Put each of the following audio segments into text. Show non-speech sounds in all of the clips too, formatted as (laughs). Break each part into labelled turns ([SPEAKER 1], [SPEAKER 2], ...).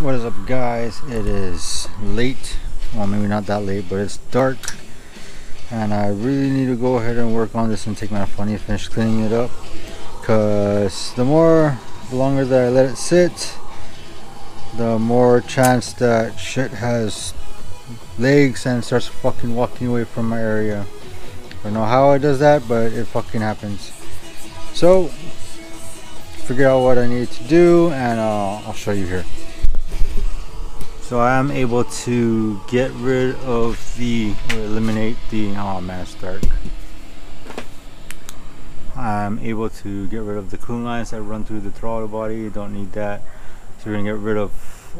[SPEAKER 1] what is up guys? It is late. Well maybe not that late but it's dark and I really need to go ahead and work on this and take my funny finish cleaning it up because the more the longer that I let it sit the more chance that shit has legs and starts fucking walking away from my area. I don't know how it does that but it fucking happens. So figure out what I need to do and uh, I'll show you here so I am able to get rid of the, eliminate the, oh man it's dark. I'm able to get rid of the cooling lines that run through the throttle body, don't need that. So we're gonna get rid of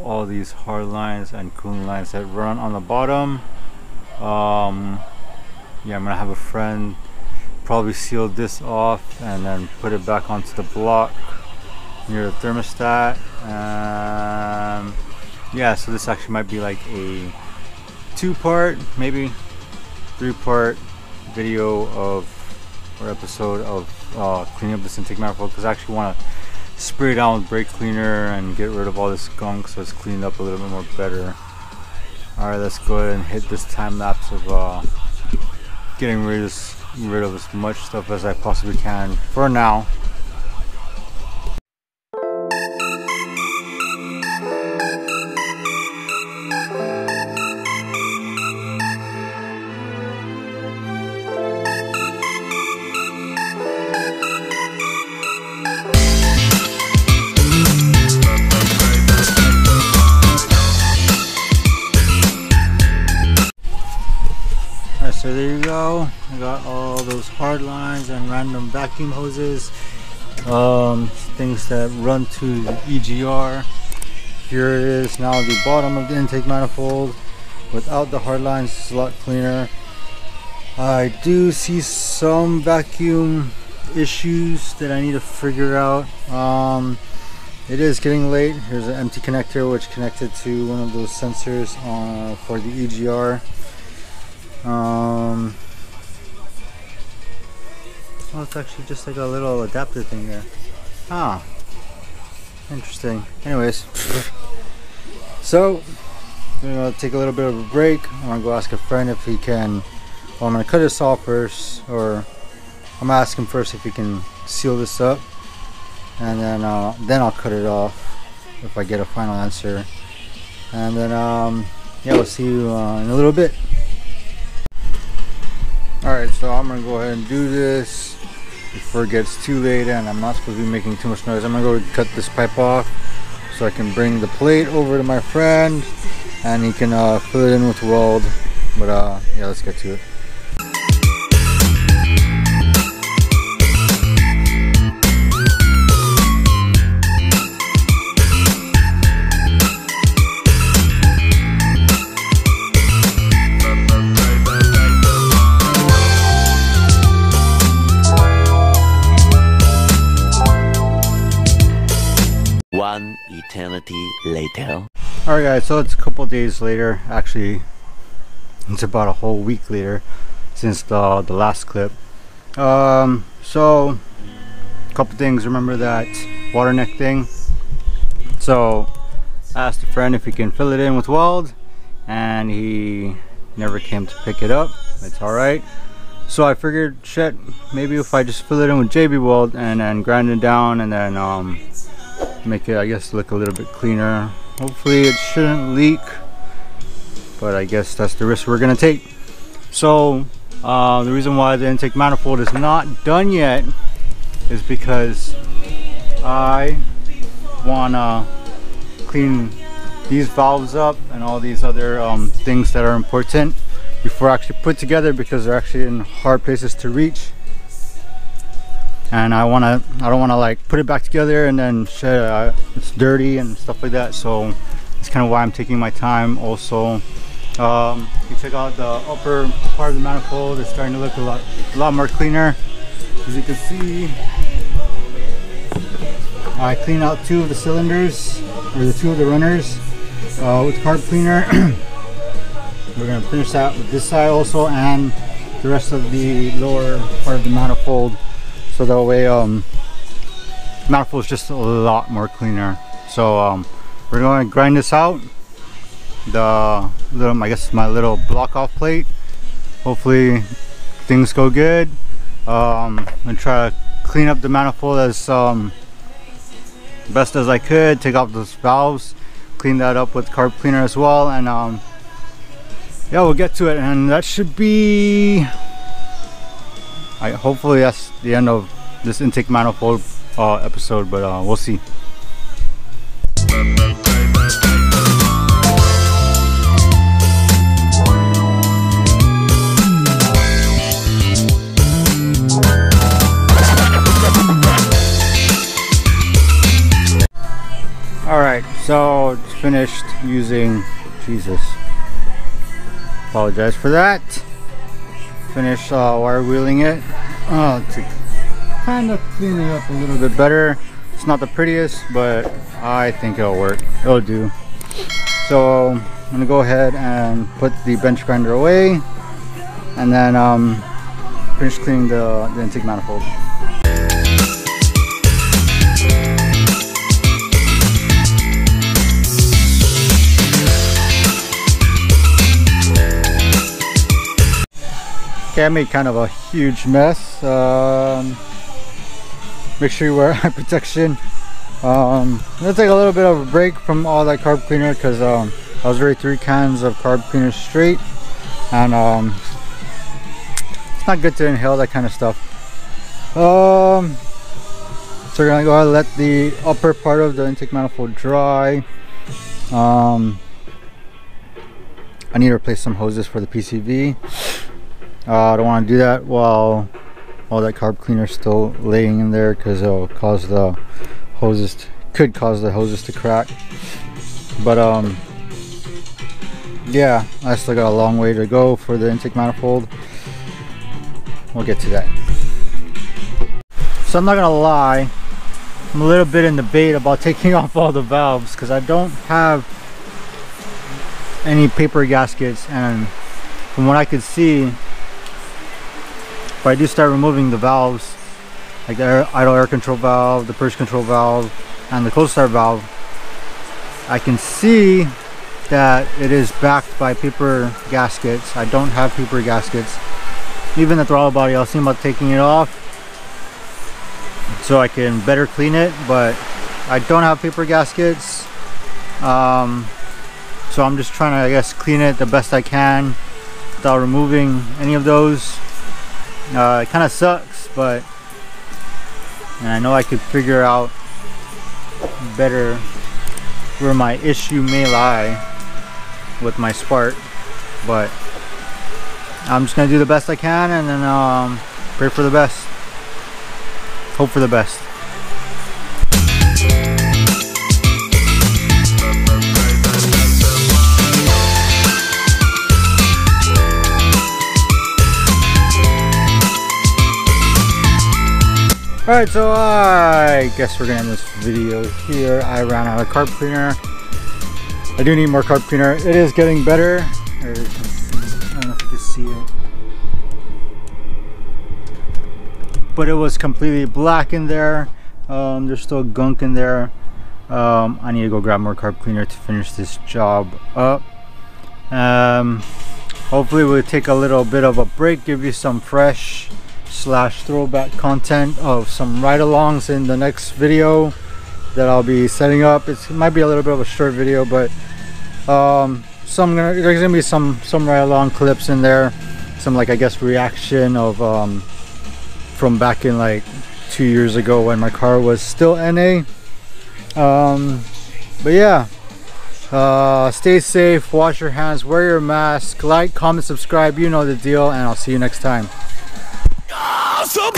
[SPEAKER 1] all these hard lines and cooling lines that run on the bottom. Um, yeah, I'm gonna have a friend probably seal this off and then put it back onto the block near the thermostat. Yeah so this actually might be like a two part maybe three part video of or episode of uh, cleaning up this intake manifold because I actually want to spray it down with brake cleaner and get rid of all this gunk so it's cleaned up a little bit more better. Alright let's go ahead and hit this time lapse of uh, getting rid of, rid of as much stuff as I possibly can for now so there you go. I got all those hard lines and random vacuum hoses um, things that run to the EGR here it is now the bottom of the intake manifold without the hard lines it's a lot cleaner. I do see some vacuum issues that I need to figure out. Um, it is getting late. Here's an empty connector which connected to one of those sensors uh, for the EGR um, well, it's actually just like a little adapter thing there. Ah, interesting. Anyways, (laughs) so I'm gonna take a little bit of a break. I'm gonna go ask a friend if he can. Well, I'm gonna cut this off first, or I'm gonna ask him first if he can seal this up, and then uh, then I'll cut it off if I get a final answer. And then um, yeah, we'll see you uh, in a little bit. Alright, so I'm gonna go ahead and do this before it gets too late and I'm not supposed to be making too much noise. I'm gonna go cut this pipe off so I can bring the plate over to my friend and he can uh, fill it in with weld. But uh, yeah, let's get to it.
[SPEAKER 2] Eternity later.
[SPEAKER 1] Alright guys, so it's a couple days later. Actually, it's about a whole week later since the, the last clip. Um, so, a couple things. Remember that water neck thing? So, I asked a friend if he can fill it in with weld and he never came to pick it up. It's alright. So I figured, shit, maybe if I just fill it in with JB Weld and then grind it down and then um, make it I guess look a little bit cleaner. Hopefully it shouldn't leak but I guess that's the risk we're gonna take. So uh, the reason why the intake manifold is not done yet is because I wanna clean these valves up and all these other um, things that are important before I actually put together because they're actually in hard places to reach and I want to I don't want to like put it back together and then shit, uh, it's dirty and stuff like that. So it's kind of why I'm taking my time also. Um, you check out the upper part of the manifold it's starting to look a lot a lot more cleaner. As you can see I cleaned out two of the cylinders or the two of the runners uh, with carb cleaner. (clears throat) We're gonna finish that with this side also and the rest of the lower part of the manifold so that way um manifold is just a lot more cleaner. So um we're going to grind this out. The little I guess my little block off plate. Hopefully things go good. Um, and try to clean up the manifold as um, best as I could. Take off those valves. Clean that up with carb cleaner as well. And um, yeah we'll get to it. And that should be I hopefully that's the end of this intake manifold uh, episode but uh, we'll see Alright, so it's finished using Jesus. Apologize for that. Finished uh, wire wheeling it uh, to kind of clean it up a little bit better. It's not the prettiest, but I think it'll work. It'll do. So I'm gonna go ahead and put the bench grinder away and then um, finish cleaning the, the intake manifold. I made kind of a huge mess. Um, make sure you wear (laughs) eye protection. Um, I'm gonna take a little bit of a break from all that carb cleaner because um, I was already three cans of carb cleaner straight, and um, it's not good to inhale that kind of stuff. Um, so we're gonna go ahead and let the upper part of the intake manifold dry. Um, I need to replace some hoses for the PCV. Uh, I don't want to do that while all that carb cleaner is still laying in there because it'll cause the hoses to, could cause the hoses to crack. But um, yeah, I still got a long way to go for the intake manifold. We'll get to that. So I'm not gonna lie, I'm a little bit in debate about (laughs) taking off all the valves because I don't have any paper gaskets and from what I could see I do start removing the valves like the air, idle air control valve, the purge control valve, and the cold start valve I can see that it is backed by paper gaskets. I don't have paper gaskets. Even the throttle body, I was thinking about taking it off so I can better clean it, but I don't have paper gaskets. Um, so I'm just trying to, I guess, clean it the best I can without removing any of those. Uh, it kind of sucks, but and I know I could figure out better where my issue may lie with my Spark, but I'm just gonna do the best I can and then um, pray for the best. Hope for the best. Alright, so I guess we're gonna end this video here. I ran out of carb cleaner. I do need more carb cleaner. It is getting better. I don't know if you can see it. But it was completely black in there. Um, there's still gunk in there. Um, I need to go grab more carb cleaner to finish this job up. Um, hopefully we'll take a little bit of a break, give you some fresh slash throwback content of some ride-alongs in the next video that I'll be setting up. It's, it might be a little bit of a short video, but um, some there's gonna be some some ride-along clips in there. Some like I guess reaction of um, from back in like two years ago when my car was still NA. Um, but yeah, uh, stay safe, wash your hands, wear your mask, like, comment, subscribe. You know the deal, and I'll see you next time.
[SPEAKER 3] Awesome.